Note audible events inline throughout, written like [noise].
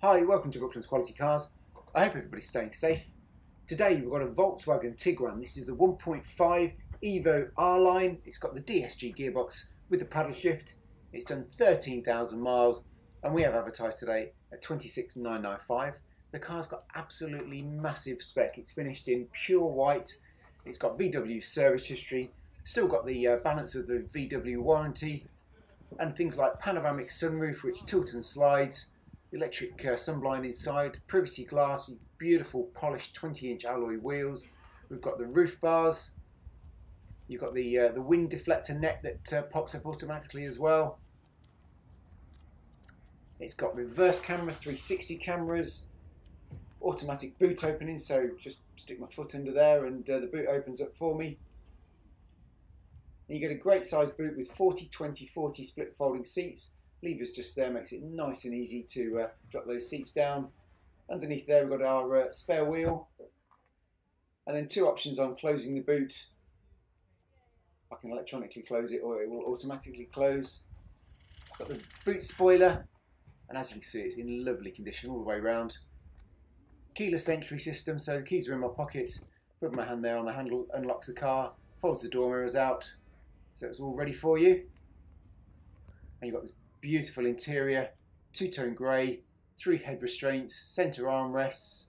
Hi, welcome to Brooklands Quality Cars. I hope everybody's staying safe. Today we've got a Volkswagen Tiguan. This is the 1.5 Evo R-Line. It's got the DSG gearbox with the paddle shift. It's done 13,000 miles and we have advertised today at 26,995. The car's got absolutely massive spec. It's finished in pure white. It's got VW service history. Still got the uh, balance of the VW warranty and things like panoramic sunroof which tilts and slides, electric uh, sunblind inside, privacy glass, beautiful polished 20 inch alloy wheels. We've got the roof bars. You've got the uh, the wind deflector net that uh, pops up automatically as well. It's got reverse camera, 360 cameras, automatic boot opening, so just stick my foot under there and uh, the boot opens up for me. And you get a great size boot with 40, 20, 40 split folding seats. Levers just there makes it nice and easy to uh, drop those seats down. Underneath there we've got our uh, spare wheel. And then two options on closing the boot. I can electronically close it or it will automatically close. Got the boot spoiler. And as you can see it's in lovely condition all the way around. Keyless entry system, so the keys are in my pocket. Put my hand there on the handle, unlocks the car, folds the door mirrors out, so it's all ready for you. And you've got this beautiful interior, two-tone grey, three head restraints, centre armrests.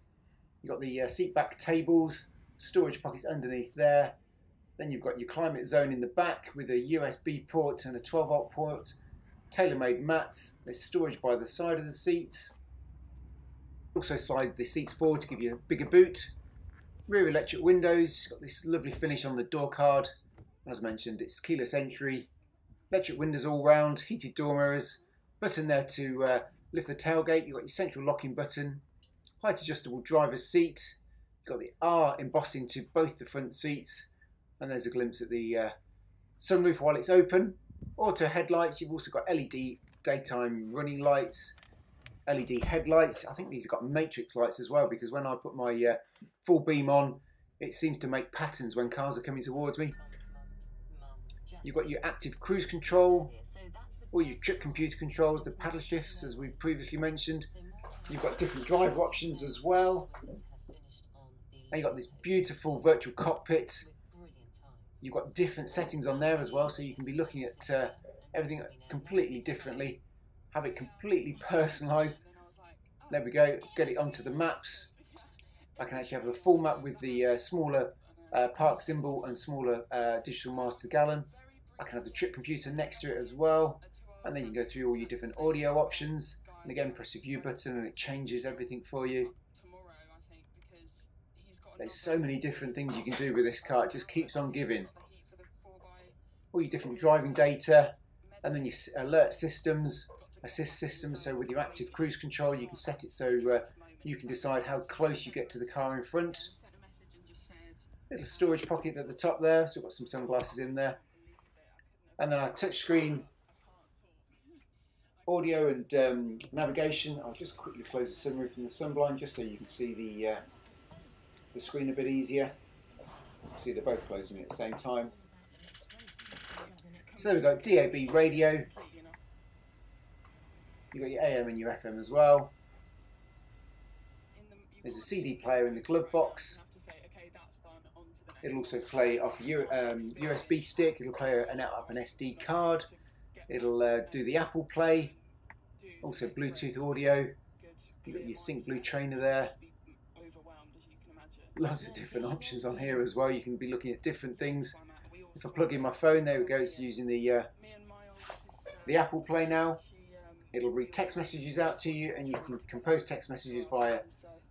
You've got the uh, seat back tables, storage pockets underneath there. Then you've got your climate zone in the back with a USB port and a 12 volt port. Tailor-made mats. There's storage by the side of the seats. Also slide the seats forward to give you a bigger boot. Rear electric windows. Got this lovely finish on the door card. As mentioned, it's keyless entry, electric windows all round, heated door mirrors, button there to uh, lift the tailgate. You've got your central locking button, height adjustable driver's seat. You've got the R embossed into both the front seats, and there's a glimpse at the uh, sunroof while it's open. Auto headlights. You've also got LED daytime running lights, LED headlights. I think these have got matrix lights as well because when I put my uh, full beam on, it seems to make patterns when cars are coming towards me. You've got your active cruise control, all your trip computer controls, the paddle shifts as we previously mentioned. You've got different driver options as well. And you've got this beautiful virtual cockpit. You've got different settings on there as well, so you can be looking at uh, everything completely differently. Have it completely personalised. There we go, get it onto the maps. I can actually have a full map with the uh, smaller uh, park symbol and smaller uh, digital miles to the gallon. I can have the trip computer next to it as well. And then you can go through all your different audio options. And again, press the view button and it changes everything for you. There's so many different things you can do with this car. It just keeps on giving. All your different driving data. And then your alert systems, assist systems. So with your active cruise control, you can set it so uh, you can decide how close you get to the car in front. Little storage pocket at the top there. So we've got some sunglasses in there and then our touchscreen audio and um, navigation. I'll just quickly close the sunroof and the sunblind just so you can see the uh, the screen a bit easier. See they're both closing at the same time. So there we go, DAB radio. You've got your AM and your FM as well. There's a CD player in the glove box. It'll also play off a um, USB stick. It'll play an out of an SD card. It'll uh, do the Apple Play. Also Bluetooth audio. Your Think Blue trainer there. Lots of different options on here as well. You can be looking at different things. If I plug in my phone, there it goes using the uh, the Apple Play now. It'll read text messages out to you, and you can compose text messages via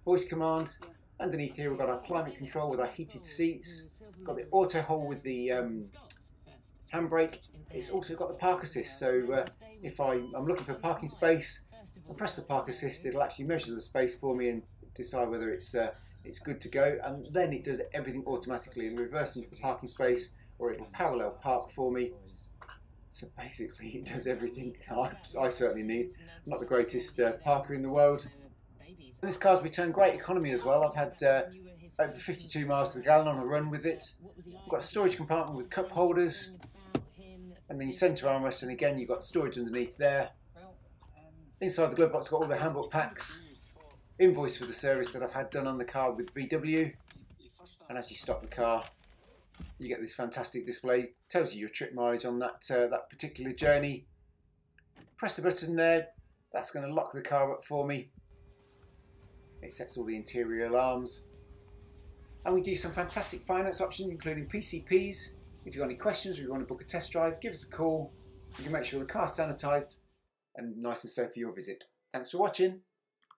voice command. Underneath here we've got our climate control with our heated seats. Got the auto hold with the um, handbrake. It's also got the park assist, so uh, if I, I'm looking for a parking space, I press the park assist, it'll actually measure the space for me and decide whether it's uh, it's good to go. And then it does everything automatically and reverse into the parking space, or it'll parallel park for me. So basically, [laughs] it does everything I, I certainly need. I'm not the greatest uh, parker in the world, this car's returned great economy as well. I've had uh, over 52 miles to the gallon on a run with it. I've got a storage compartment with cup holders. And then your centre armrest, and again you've got storage underneath there. Inside the glove box, got all the handbook packs. invoice for the service that I've had done on the car with VW. And as you stop the car, you get this fantastic display. Tells you your trip mileage on that uh, that particular journey. Press the button there. That's going to lock the car up for me. It sets all the interior alarms. And we do some fantastic finance options, including PCPs. If you've got any questions or you want to book a test drive, give us a call. We can make sure the car's sanitised and nice and safe for your visit. Thanks for watching.